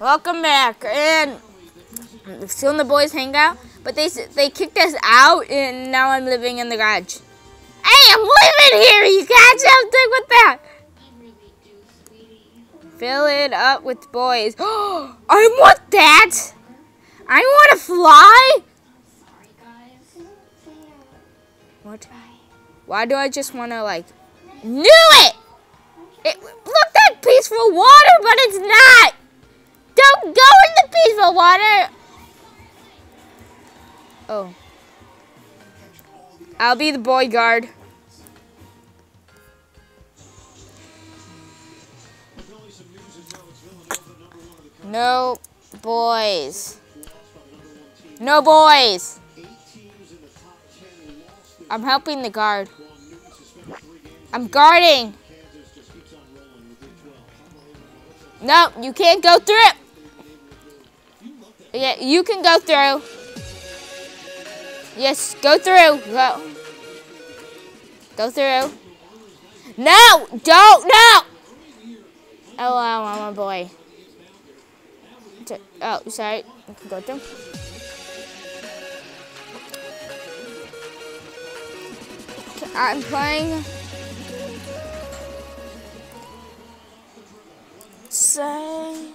Welcome back. And still in the boys' hangout, but they they kicked us out, and now I'm living in the garage. Hey, I'm living here. You got something with that? Fill it up with boys. I want that. I want to fly. What? Why do I just want to like? Knew. It I'll be the boy guard. No boys. No boys. I'm helping the guard. I'm guarding. No, you can't go through it. Yeah, you can go through. Yes, go through. Go. Go through. No, don't, no. Oh, wow, I'm a boy. Oh, sorry. You can go through. I'm playing. Say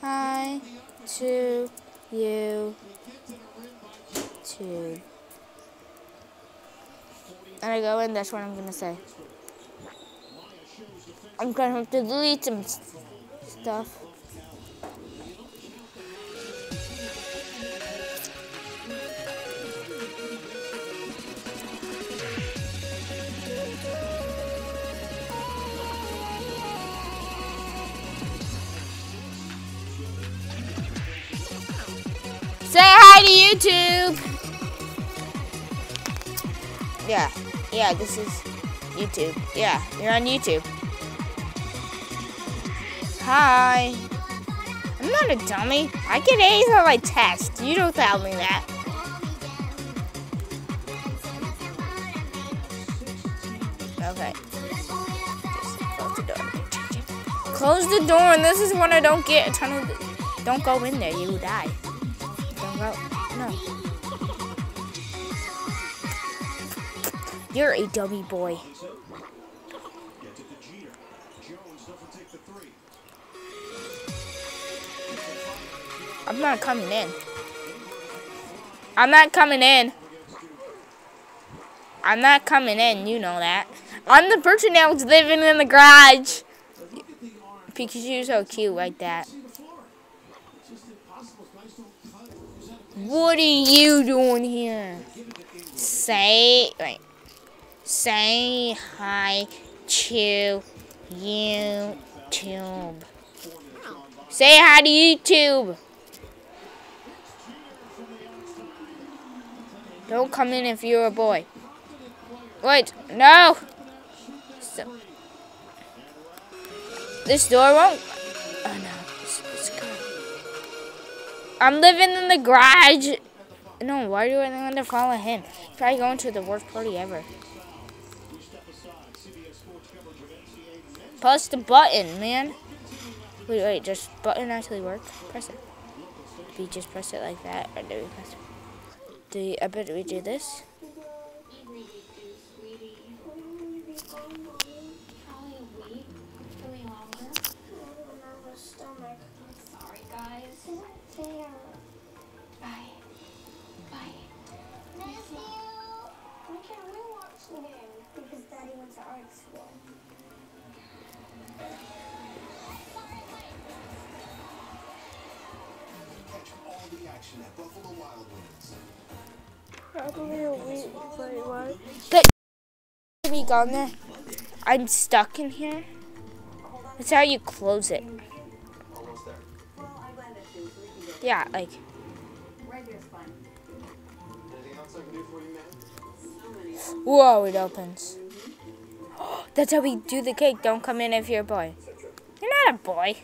hi to you And I go in, that's what I'm gonna say. I'm gonna have to delete some stuff. Say hi to YouTube. Yeah, yeah, this is YouTube. Yeah, you're on YouTube. Hi. I'm not a dummy. I get A's on my test. You don't tell me that. Okay. Close the door. Close the door, and this is when I don't get a ton of. Don't go in there, you will die. Don't go. No. You're a dummy boy. I'm not coming in. I'm not coming in. I'm not coming in, you know that. I'm the person that was living in the garage. Pikachu's so cute like that. What are you doing here? Say, wait. Say hi to YouTube. Say hi to YouTube. Don't come in if you're a boy. Wait, no. So, this door won't. Oh no, it's, it's. I'm living in the garage. No, why do I want to follow him? Probably going to the worst party ever. Press the button, man. Wait, wait, does button actually work? Press it. Do we just press it like that, or do we press it? Do I bet we do this. Action at Buffalo Wild Wings. Probably a week. Wait, what? Get me gone there. I'm stuck in here. That's how you close it. Yeah, like. Whoa, it opens. That's how we do the cake. Don't come in if you're a boy. You're not a boy.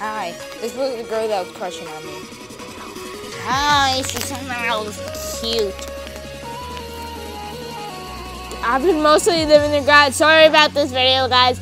Hi. This was the girl that was crushing on me. Hi, she smells cute. I've been mostly living in the garage. Sorry about this video, guys.